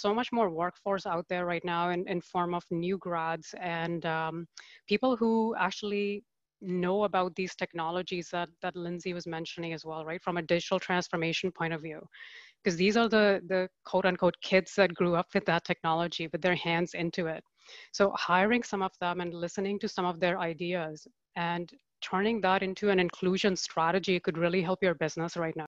so much more workforce out there right now in, in form of new grads and um, people who actually know about these technologies that, that Lindsay was mentioning as well, right? From a digital transformation point of view. Because these are the, the quote unquote kids that grew up with that technology, with their hands into it. So hiring some of them and listening to some of their ideas and turning that into an inclusion strategy could really help your business right now.